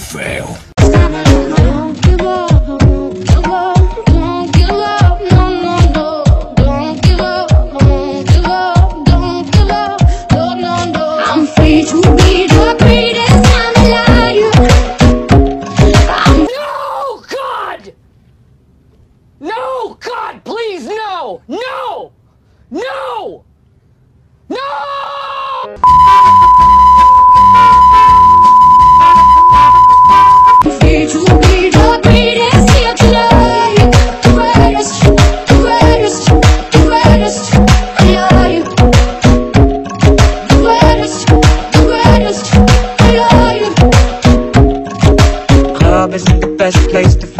va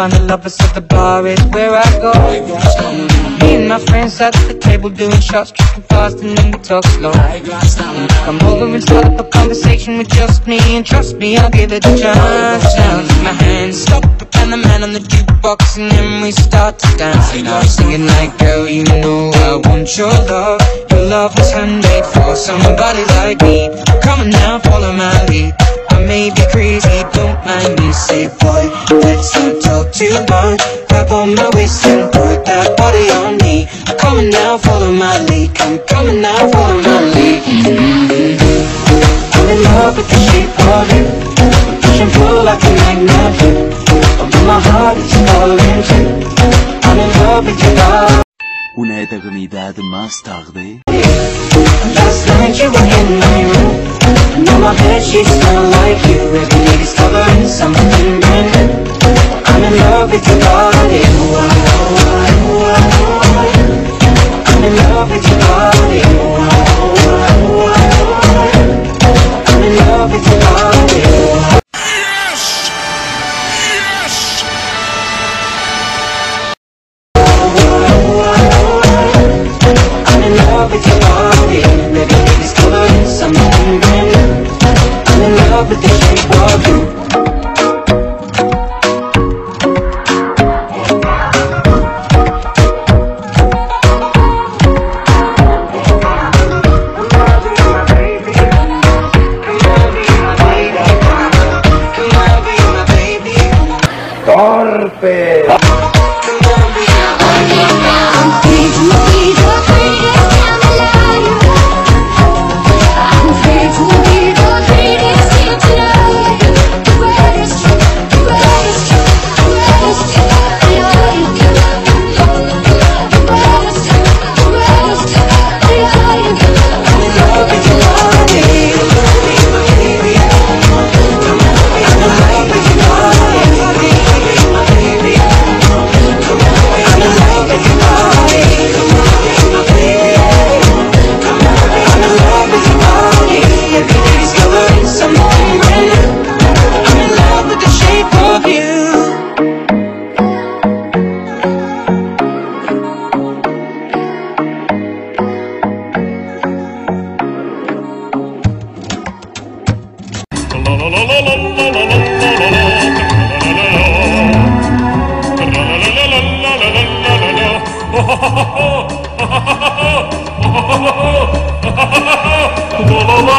find the lovers, so the bar is where I go. Me and my friends at the table doing shots, tripping fast, and then we talk slow. Come over and start up a conversation with just me, and trust me, I'll give it a chance. Take my hand, stop, and the man on the jukebox, and then we start to dance. And I'm singing like, girl, you know I want your love. Your love was handmade for somebody like me. Come on now, follow my lead. I may be crazy, don't mind me. Say, boy, let's not talk too much. Grab on my waist and put that body on me. Come on now, follow my lead. Come, coming now, follow my lead. I'm in love with the shape of you. Push and pull like a magnet. Although my heart is falling too. I'm in love with your body. Una eternidad más tarde. Last night you were in my room now my bed sheets smell like you. Every Every day discovering something brand new I'm in love with your body I'm la la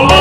la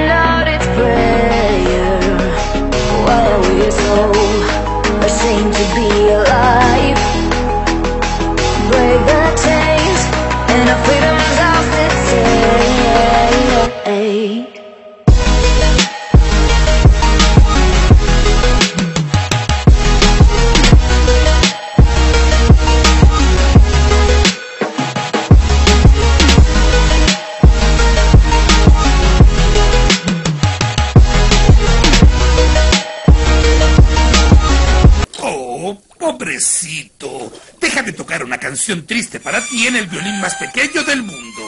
pobrecito. Deja de tocar una canción triste para ti en el violín más pequeño del mundo.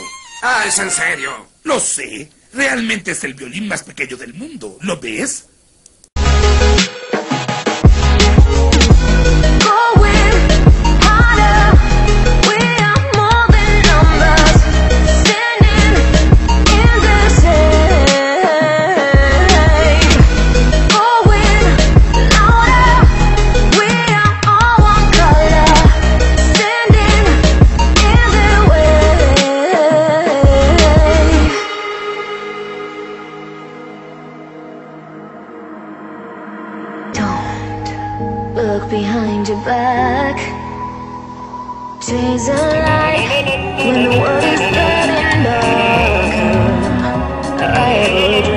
Ah, es en serio. Lo sé. Realmente es el violín más pequeño del mundo. ¿Lo ves? Look behind your back. Chase a light when the world is getting darker. I